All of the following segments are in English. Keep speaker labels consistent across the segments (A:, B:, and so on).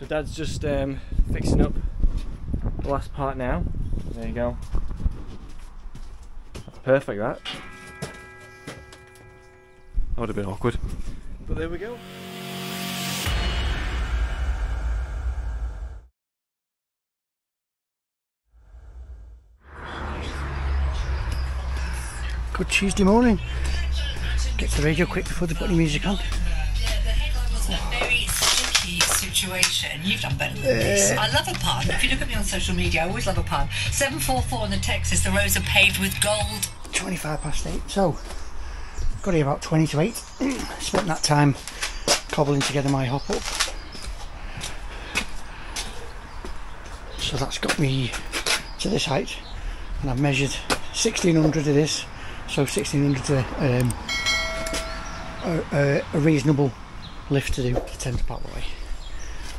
A: So Dad's just um, fixing up the last part now. There you go. That's perfect, that. That would have been awkward. But there we go.
B: Good Tuesday morning. Get the radio quick before they put any music on.
C: You've done better than this. I love a pun. If you look at me on social media, I always love a pun. 744 in the text the roads are paved with gold.
B: 25 past 8. So, got here about 20 to 8. Spent that time cobbling together my hop up. So that's got me to this height. And I've measured 1600 of this. So 1600 to um, a, a, a reasonable lift to do to 10 to part way.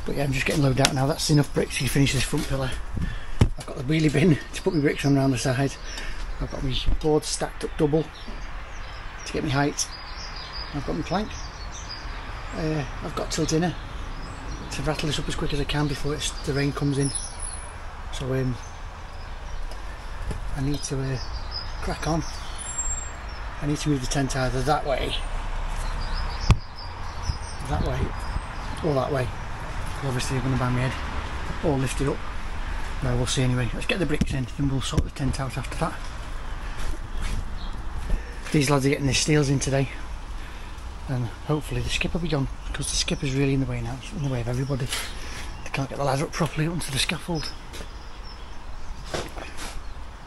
B: But yeah, I'm just getting loaded out now. That's enough bricks to finish this front pillar. I've got the wheelie bin to put my bricks on around the side. I've got my boards stacked up double to get my height. I've got my plank. Uh, I've got till dinner to rattle this up as quick as I can before it's, the rain comes in. So um, I need to uh, crack on. I need to move the tent either that way, that way, or that way. Obviously, I'm going to bang my head or lift it up. No, we'll see anyway. Let's get the bricks in, then we'll sort the tent out after that. These lads are getting their steels in today, and hopefully the skip will be done because the skip is really in the way now. It's in the way of everybody. They can't get the ladder up properly onto the scaffold.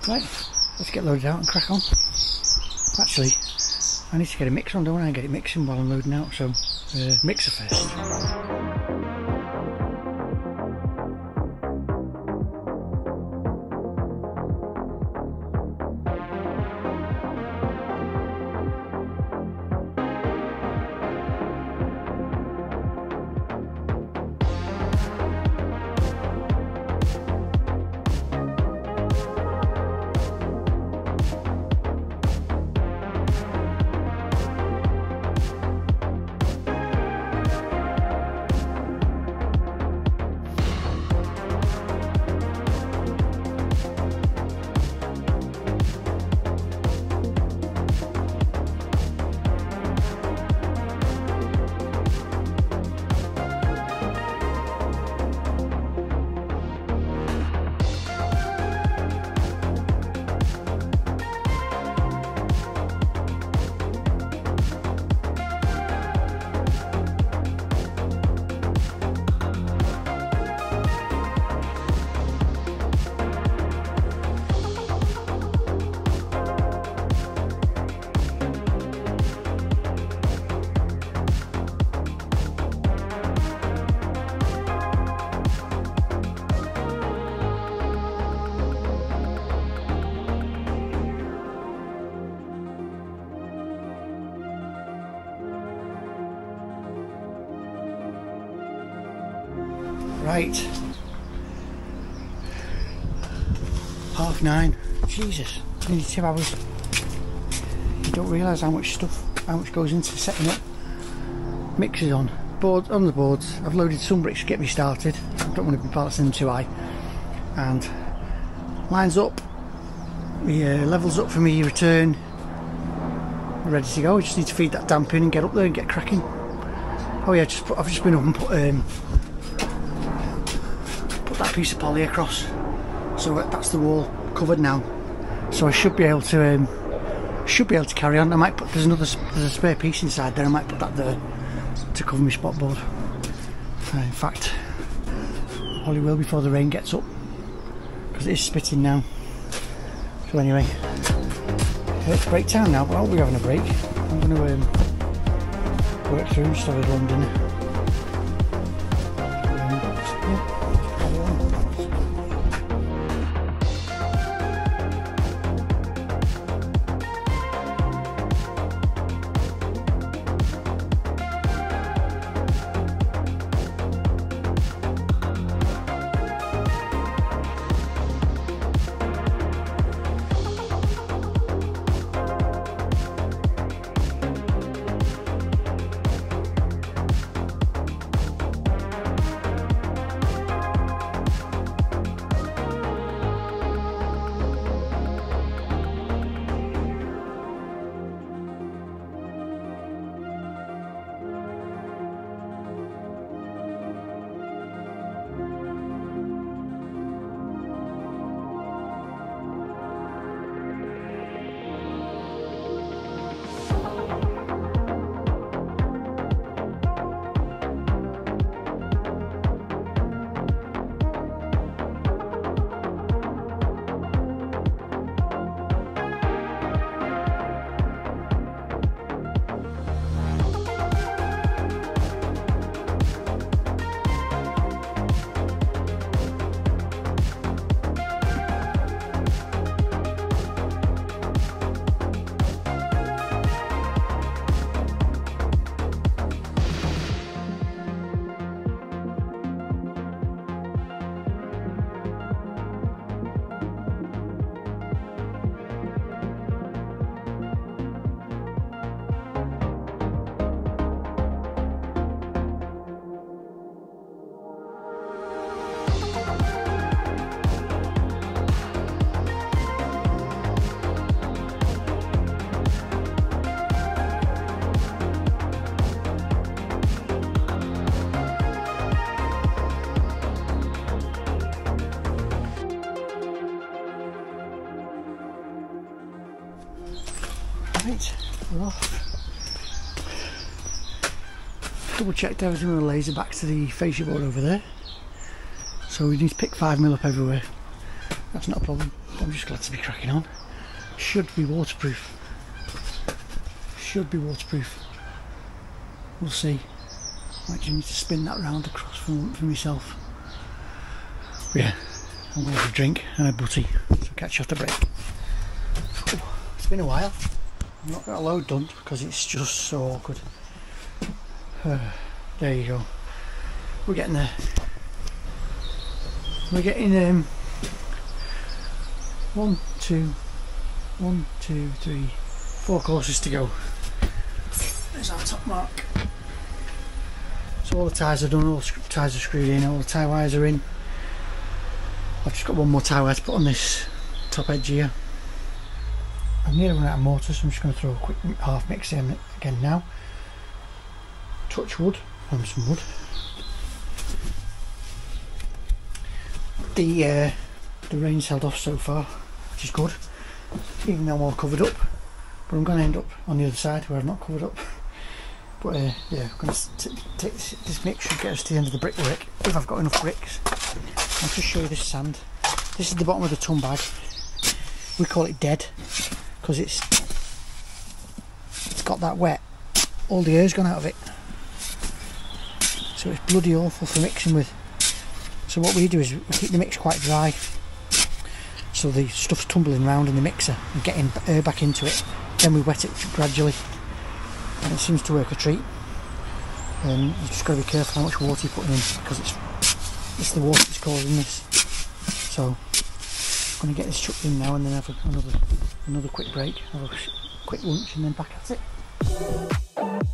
B: Right, let's get loaded out and crack on. Actually, I need to get a mixer on, don't I? Get it mixing while I'm loading out, so uh, mixer first. Half nine. Jesus, nearly two hours. You don't realise how much stuff, how much goes into setting up mixers on. Board on the boards. I've loaded some bricks to get me started. I don't want to be balancing them too high. And lines up. The uh, levels up for me return. Ready to go. I just need to feed that damp in and get up there and get cracking. Oh yeah, just put, I've just been up and put um, piece of poly across. So that's the wall covered now. So I should be able to um, should be able to carry on. I might put there's another there's a spare piece inside there. I might put that there to cover my spot board. Uh, in fact probably will before the rain gets up because it is spitting now. So anyway it's break time now. But I'll be having a break. I'm going to um, work through and with London checked everything with a laser back to the fascia board over there. So we need to pick 5mm up everywhere. That's not a problem. I'm just glad to be cracking on. Should be waterproof. Should be waterproof. We'll see. Might just need to spin that round across from, for myself. But yeah, I'm going for a drink and a butty. So catch you after break. Oh, it's been a while. I've not got a load done because it's just so awkward. Uh, there you go. We're getting there. We're getting um, one, two, one, two, three, four courses to go. There's our top mark. So all the tyres are done, all the tyres are screwed in, all the tie wires are in. I've just got one more tyre wire to put on this top edge here. I've nearly run out of mortar, so I'm just going to throw a quick half mix in again now. Touch wood, some wood. The uh, the rain's held off so far, which is good. Even though I'm all covered up, but I'm going to end up on the other side where I'm not covered up. But uh, yeah, I'm going to take this, mix should get us to the end of the brickwork if I've got enough bricks. I'll just show you this sand. This is the bottom of the ton bag. We call it dead because it's it's got that wet. All the air's gone out of it. So it's bloody awful for mixing with. So what we do is we keep the mix quite dry. So the stuff's tumbling around in the mixer and getting air back into it. Then we wet it gradually and it seems to work a treat. Um, you've just got to be careful how much water you're putting in because it's it's the water that's causing this. So I'm going to get this chucked in now and then have another another quick break, have a quick lunch and then back at it.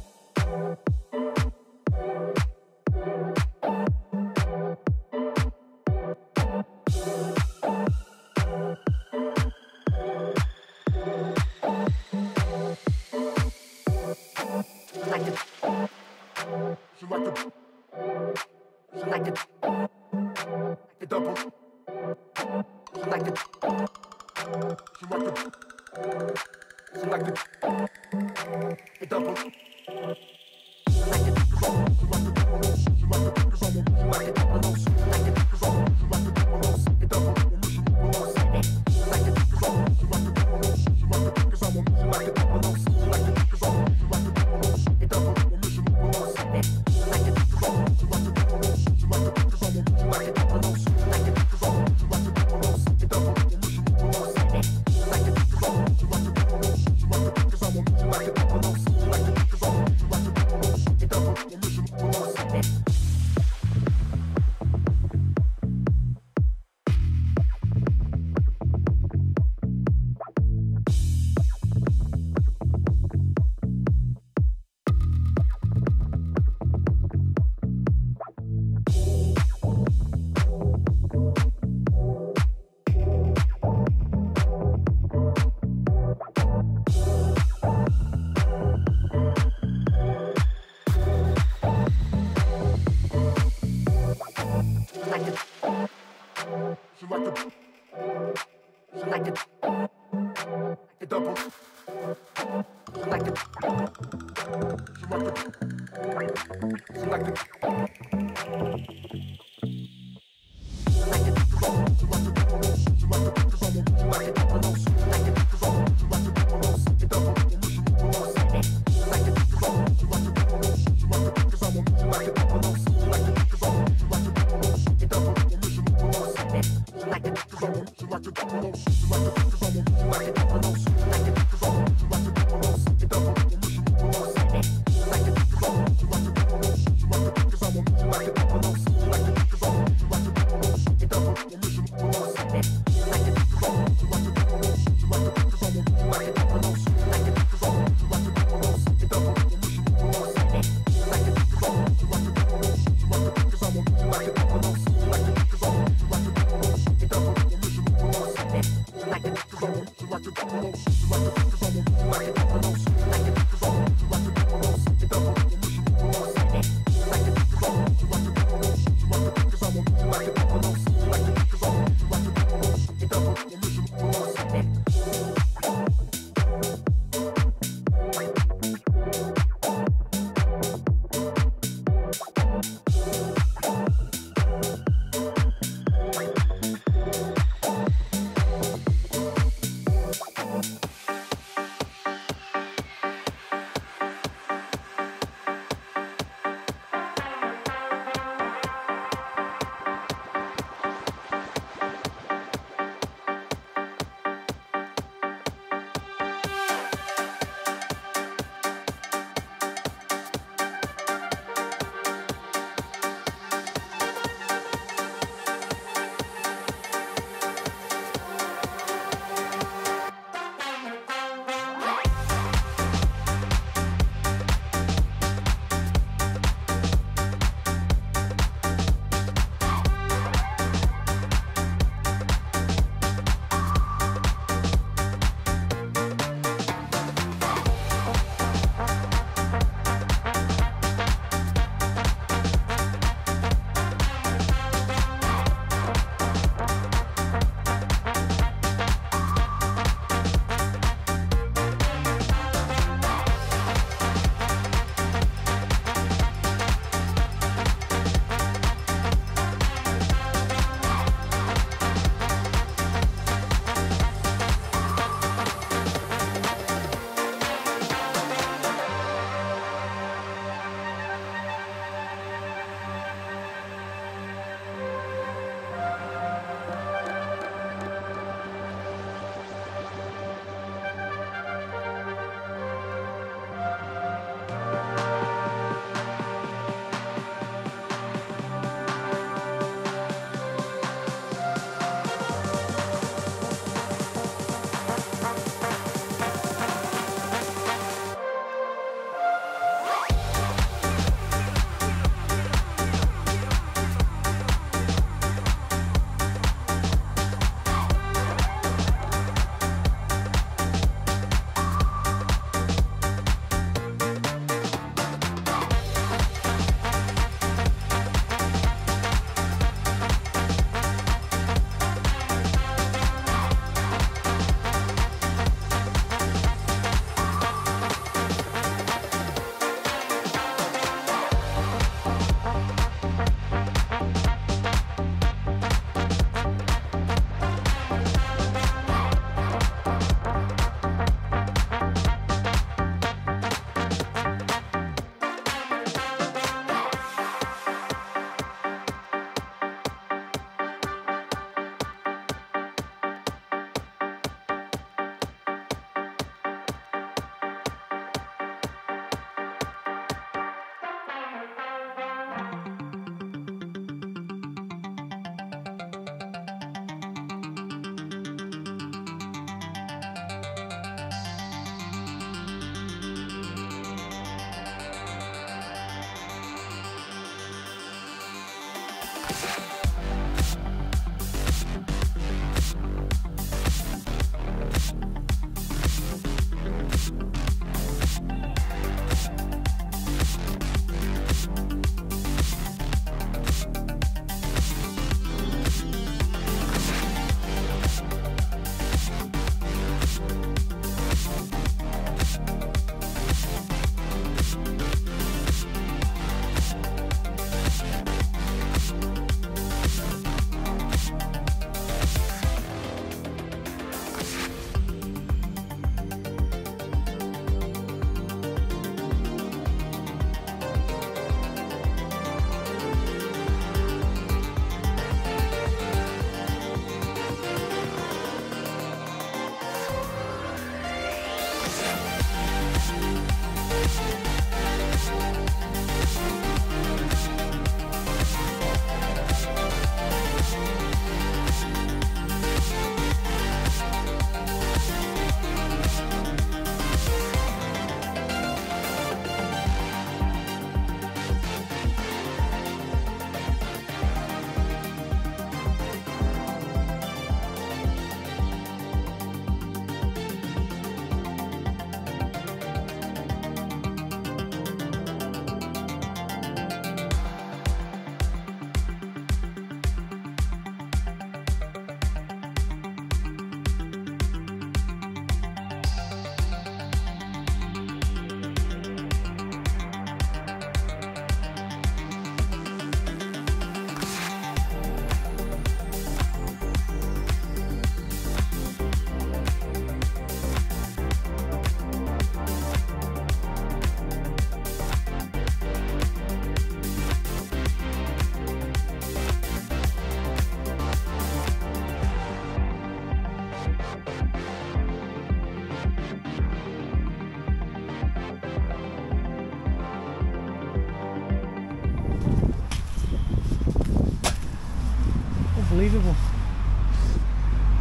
B: Unbelievable.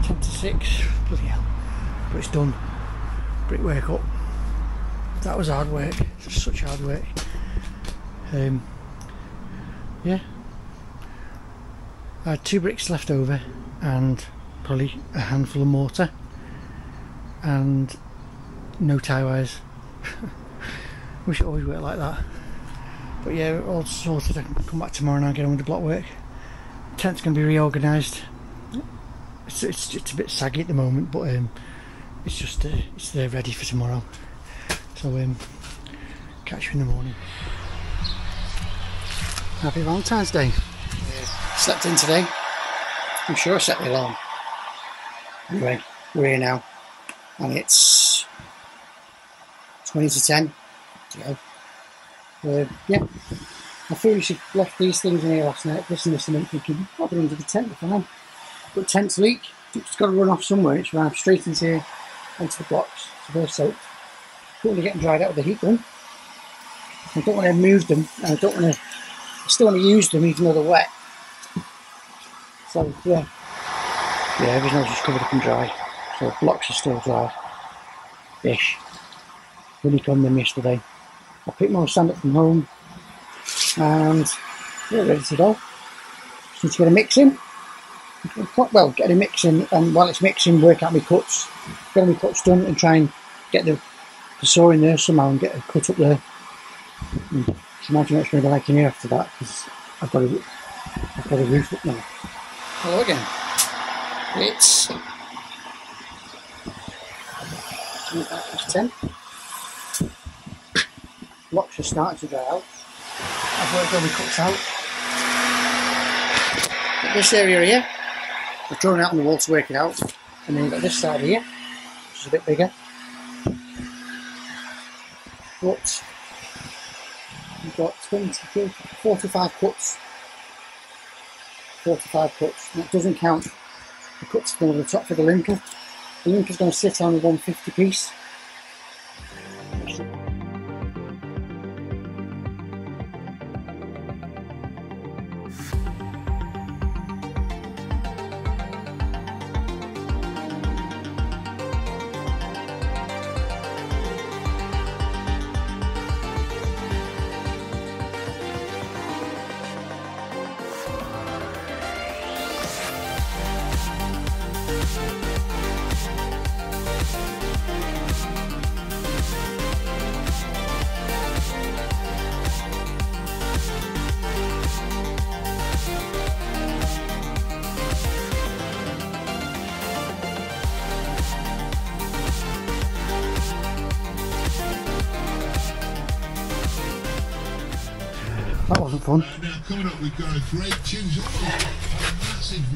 B: 10 to 6. Bloody hell. But it's done. Brickwork up. That was hard work. Just such hard work. Um, yeah. I had two bricks left over and probably a handful of mortar and no tie wires Wish it always worked like that. But yeah, all sorted. I can come back tomorrow and get on with the block work. Tent's going to be reorganised. It's, it's, it's a bit saggy at the moment, but um, it's just uh, it's there ready for tomorrow. So um, catch you in the morning. Happy Valentine's Day. Yeah. Slept in today. I'm sure I set the alarm. Anyway, we're here now, and it's 20 to 10. So, uh, yeah, I foolishly left these things in here last night, this and this and thinking, I'll be under the tent am. But tent's leak, it's got to run off somewhere, it's run straight into here, onto the blocks, so they're soaked. Don't want to get dried out with the heat gun. I don't want to move them, and I don't want to, I still want to use them even though they're wet. So, yeah. Yeah, everything's just covered up and dry. So blocks are still dry. Ish. Honeycomb them yesterday. I picked my sand up from home and we're ready to go. Just need to get a mix in. Well, get a mix in and while it's mixing, work out my cuts. Get my cuts done and try and get the, the saw in there somehow and get a cut up there. Mm. And just imagine what it's going to be like in here after that because I've got a, I've got a roof up now. Hello again. It's 10 blocks are starting to dry out. I've worked all my cuts out. This area here, I've drawn out on the wall to work it out. And then you've got this side here, which is a bit bigger. But you've got 20, 45 cuts. 45 cuts. And that doesn't count the cuts going over the top for the lintel. The lintel's going to sit on a 150 piece. Wasn't fun.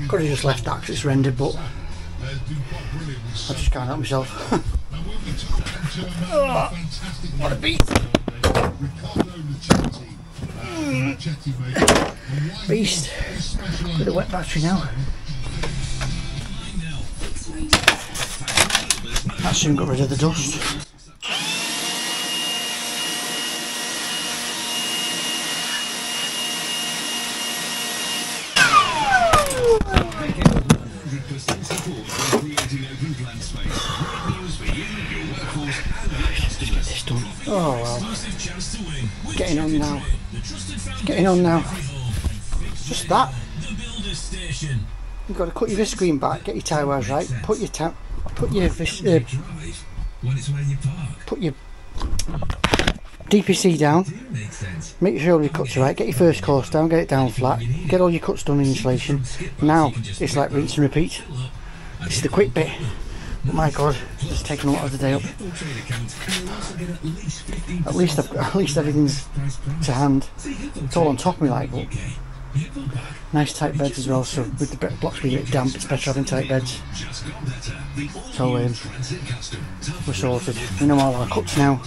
B: Could have just left it's rendered, but I just can't help myself. oh, what a beast! Beast. With a wet battery now. That soon got rid of the dust. On now. Just that. You've got to cut your screen back, get your tie wires right, put your tap, put your uh, put your DPC down, make sure all your cuts are right, get your first course down, get it down flat, get all your cuts done in insulation. Now it's like rinse and repeat. This is the quick bit. My god, it's taken a lot of the day up. At least I've, at least everything's to hand. It's all on top of me like but nice tight beds as well, so with the blocks being a bit damp it's better having tight beds. So um, we're sorted. We know all our cuts now.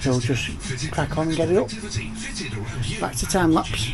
B: So we'll just crack on and get it up. Back to time lapse.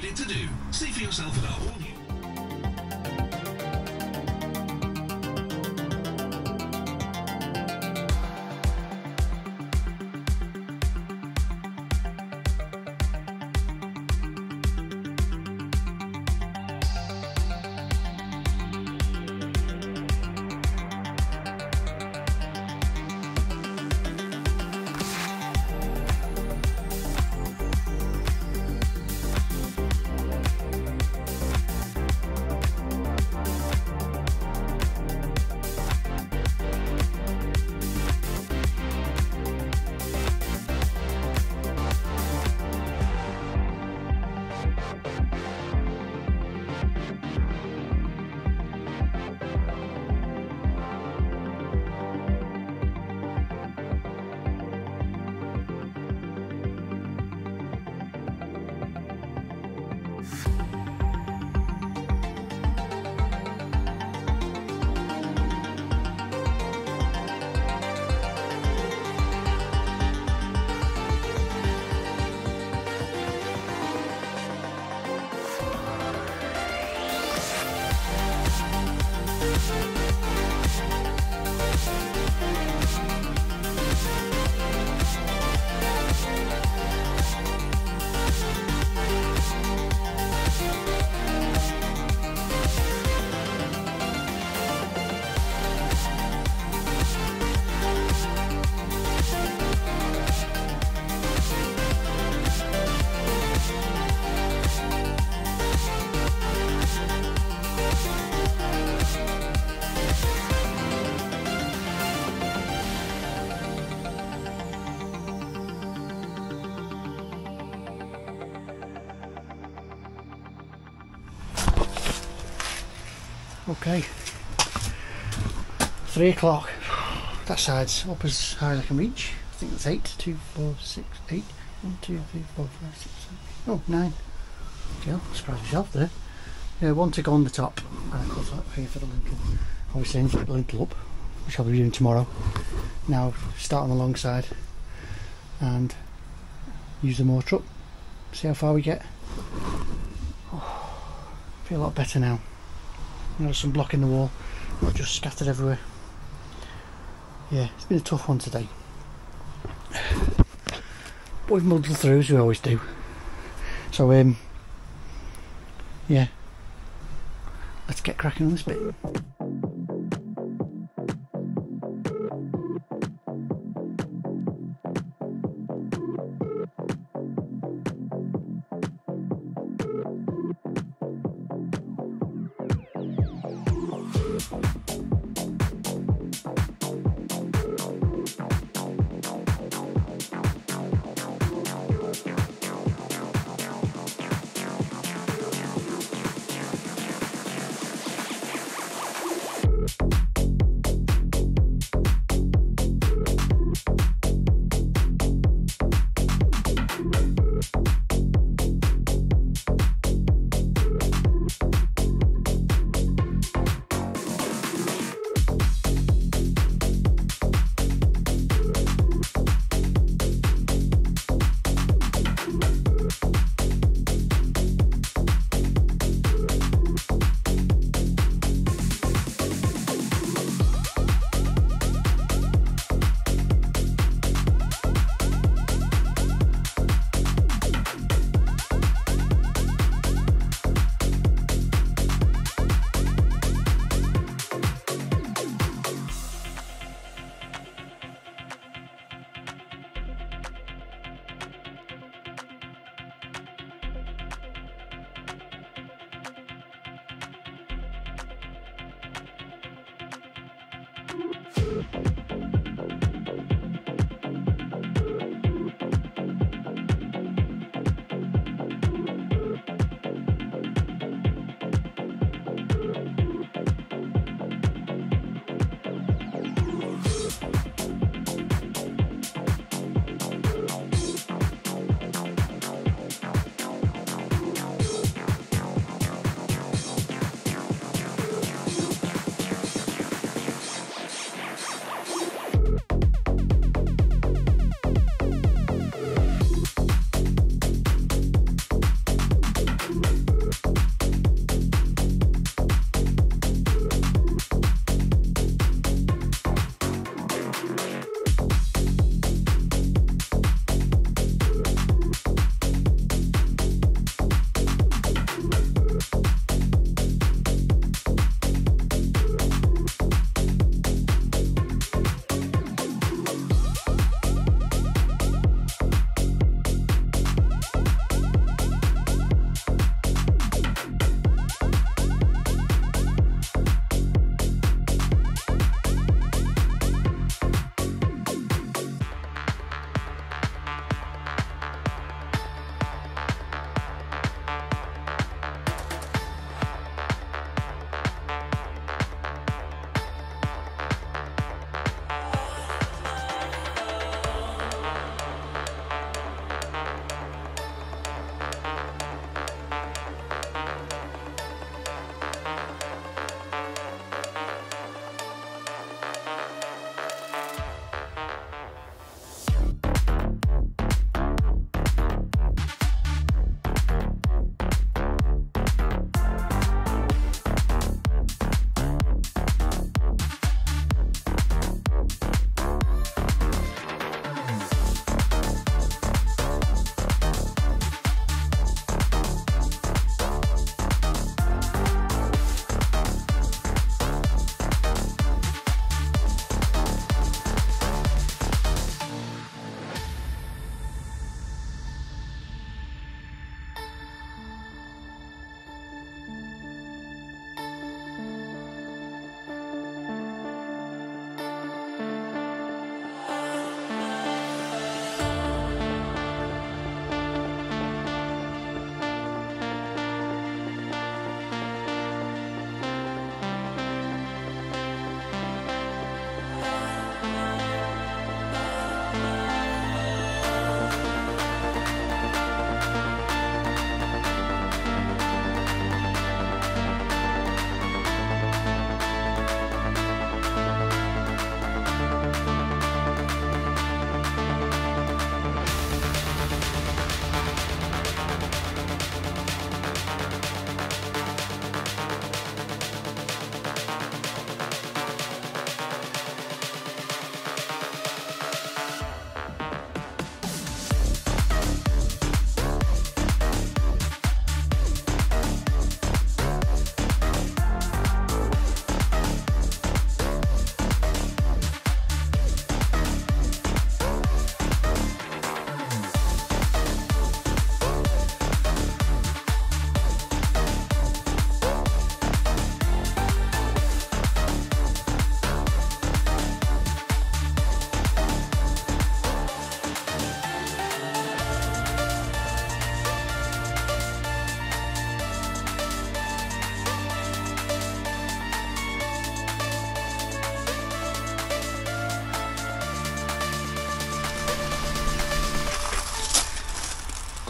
B: Three o'clock. That side's up as high as I can reach. I think that's eight. Two, four, six, eight. One, two, three, four, five, six, seven. Oh, nine. Okay, surprise myself there. Yeah, one to go on the top. And of course, up here for the lintel. Obviously, I need to get the lintel up, which I'll be doing tomorrow. Now, start on the long side and use the mortar up. See how far we get. Oh, feel a lot better now. Know, some block in the wall, not just scattered everywhere. Yeah, it's been a tough one today. But we've muddled through as we always do. So, um, yeah, let's get cracking on this bit.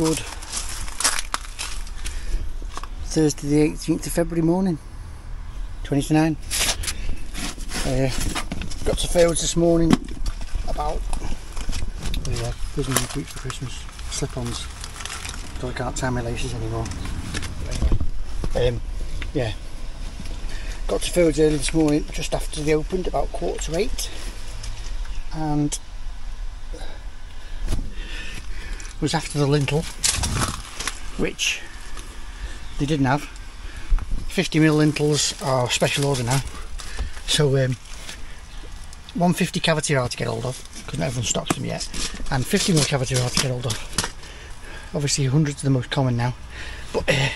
B: Good. Thursday the 18th of February morning 20 to 9 uh, got to Fields this morning about oh yeah, there's my boots for Christmas. Slip-ons. So I can't tie my laces anymore. Anyway, um, yeah. Got to Fields early this morning just after they opened about quarter to eight. And was after the lintel which they didn't have. 50 mil lintels are special order now. So um, 150 cavity hard to get hold of because not everyone stocks them yet and 50 mil cavity hard to get hold of. Obviously hundreds are the most common now. But uh,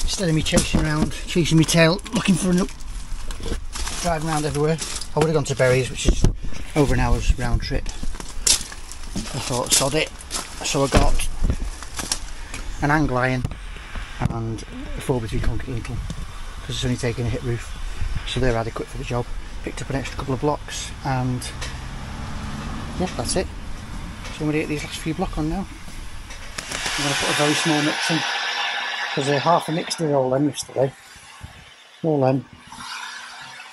B: instead of me chasing around chasing my tail looking for a driving around everywhere I would have gone to Berries which is over an hour's round trip. I thought sod it so I got an angle iron and a 4x3 concrete lintel because it's only taking a hit roof. So they're adequate for the job. Picked up an extra couple of blocks and yeah that's it. So I'm going to get these last few block on now. I'm going to put a very small mix in because they're half a mix did all them yesterday. All them.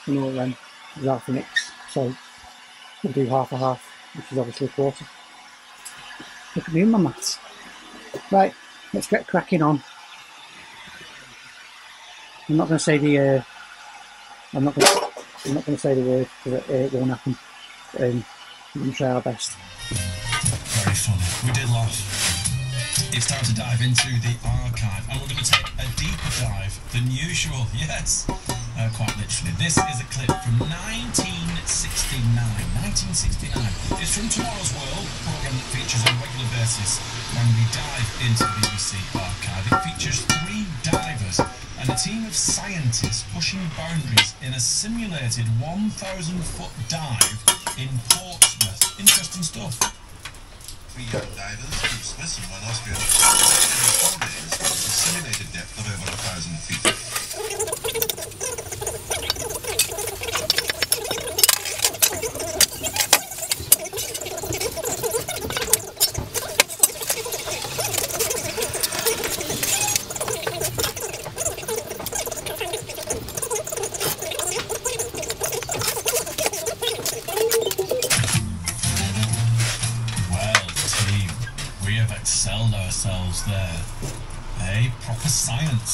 B: And all them. Is half a mix. So we'll do half a half which is obviously a quarter look at me and my maths right let's get cracking on I'm not going to say the uh, I'm not going to I'm not going to say the word because it, it won't happen um, we're going to try our best
D: Very funny. We did laugh. It's time to dive into the archive, and we're going to take a deeper dive than usual. Yes, uh, quite literally. This is a clip from 1969. 1969. It's from Tomorrow's World, a program that features on a regular basis when we dive into the BBC archive. It features three divers and a team of scientists pushing boundaries in a simulated 1,000 foot dive in Portsmouth. Interesting stuff.
E: Three young divers from Swiss and one Austrian in four days a simulated depth of over a thousand feet.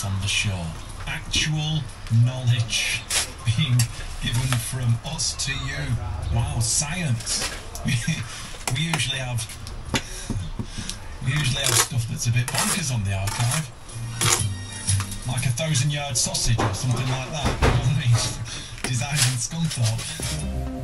D: On the show. Actual knowledge being given from us to you. Wow, science. We, we usually have we usually have stuff that's a bit bonkers on the archive. Like a thousand yard sausage or something like that. Designed in Scunthorpe.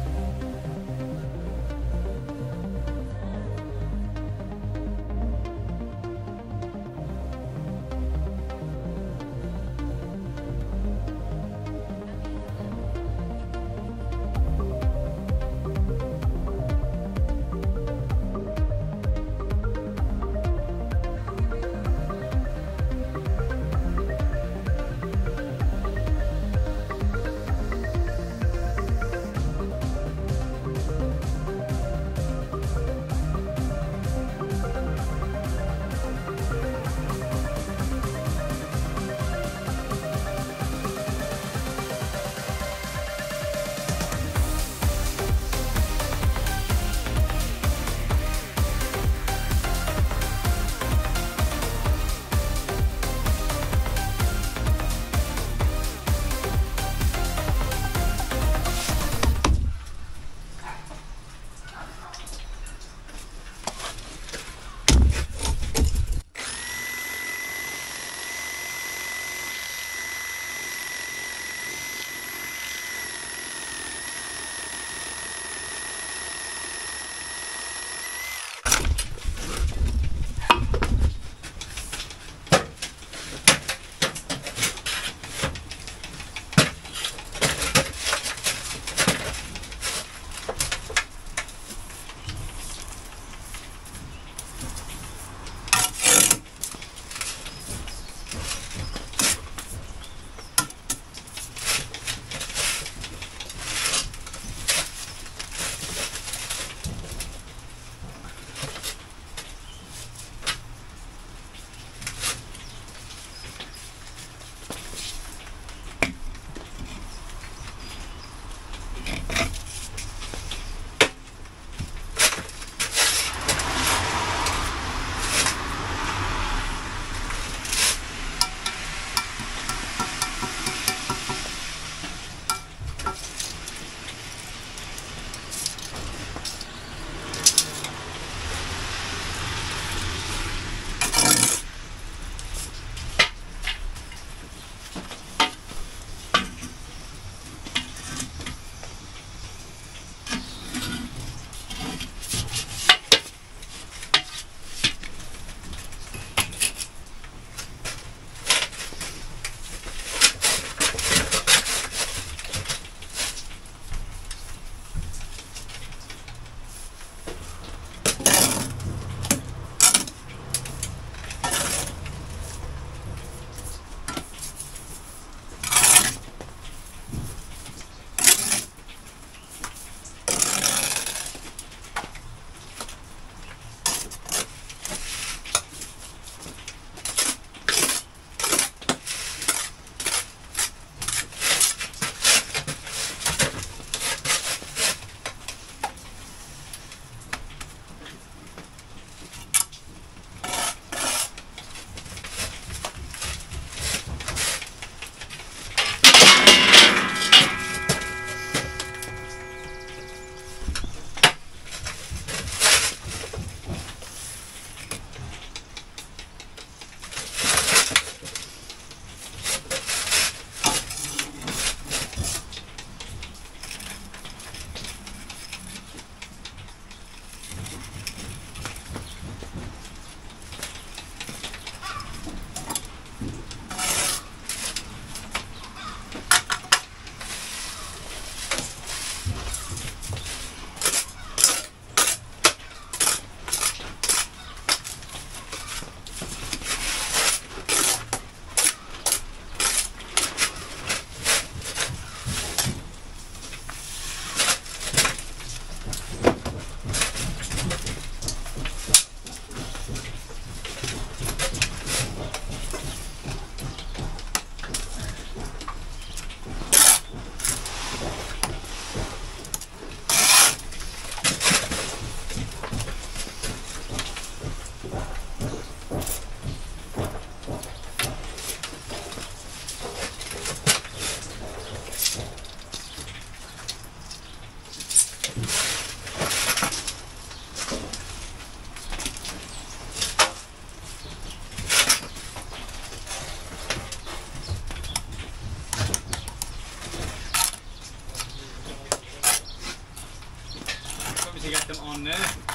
F: To get them on now.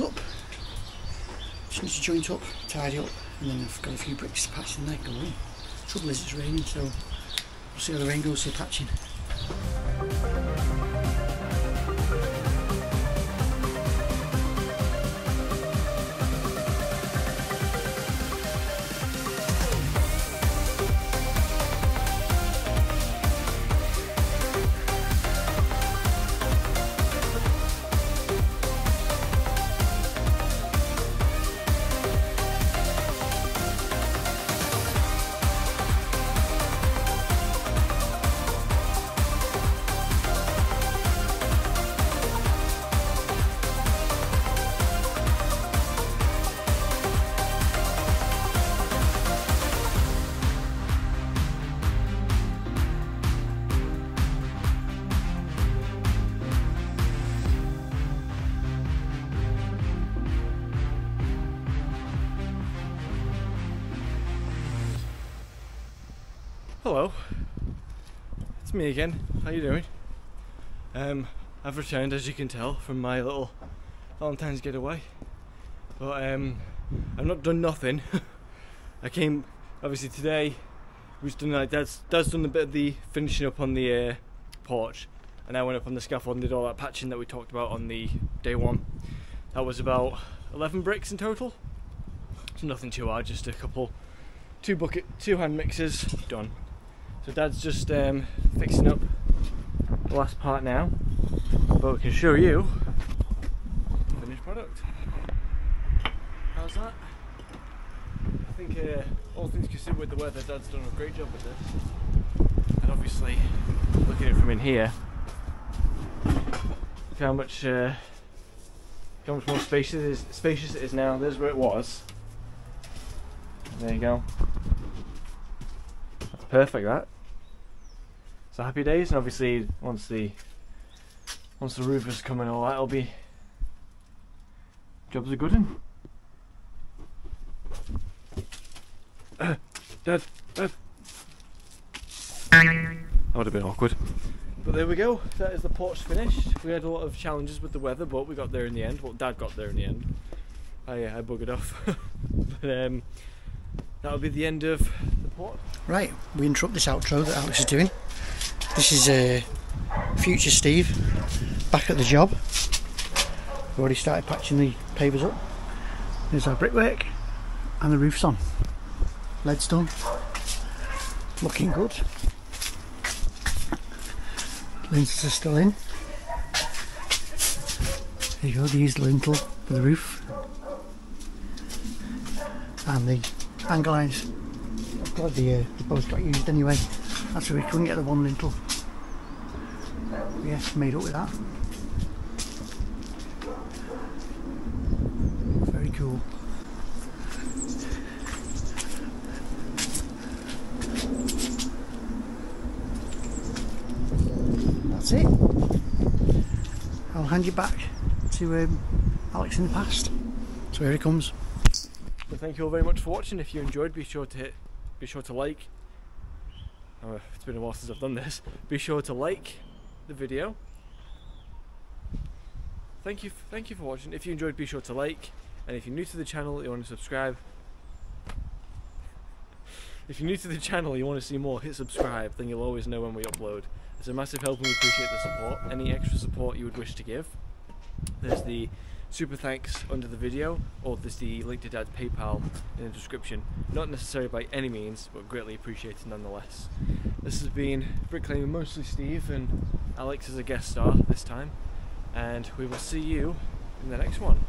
B: Up. Just need to joint up, tidy up, and then I've got a few bricks to patch in there. Go. Trouble is it's raining, so we'll see how the rain goes for patching.
A: Me again. How you doing? Um, I've returned, as you can tell, from my little Valentine's getaway. But um, I've not done nothing. I came, obviously today, we've done like Dad's, Dad's done a bit of the finishing up on the uh, porch, and I went up on the scaffold and did all that patching that we talked about on the day one. That was about 11 bricks in total. So nothing too hard, just a couple, two bucket, two hand mixers, done. So Dad's just um, fixing up the last part now, but we can show you the finished product. How's that? I think uh, all things considered with the weather, Dad's done a great job with this. And obviously, looking at it from in here, look how much, uh, how much more spacious it is, spacious it is now. There's where it was. There you go. That's perfect. That. So happy days, and obviously once the once the roofers come and all that, it'll be jobs are good in. Dad, Dad. That would have been awkward. But there we go. That is the porch finished. We had a lot of challenges with the weather, but we got there in the end. Well, Dad got there in the end. I I buggered off. but um, that'll be the end of the porch.
B: Right, we interrupt this outro that Alex is doing. This is uh, future Steve back at the job. We've already started patching the pavers up. There's our brickwork and the roof's on. Lead's done. Looking good. Lintels are still in. There you go, the lintel for the roof. And the angle lines I'm glad the, uh, both got used anyway. That's why we couldn't get the one lintel. But yeah, made up with that. Very cool. That's it. I'll hand you back to um, Alex in the past. So here he comes.
A: Well, thank you all very much for watching. If you enjoyed, be sure to hit, be sure to like. Oh, it's been a while since I've done this. Be sure to like the video. Thank you, thank you for watching. If you enjoyed, be sure to like. And if you're new to the channel, you want to subscribe. If you're new to the channel, you want to see more, hit subscribe. Then you'll always know when we upload. It's a massive help, and we appreciate the support. Any extra support you would wish to give, there's the super thanks under the video, or there's the link to Dad's PayPal in the description. Not necessary by any means, but greatly appreciated nonetheless. This has been Bricklayer, mostly Steve, and Alex is a guest star this time. And we will see you in the next one.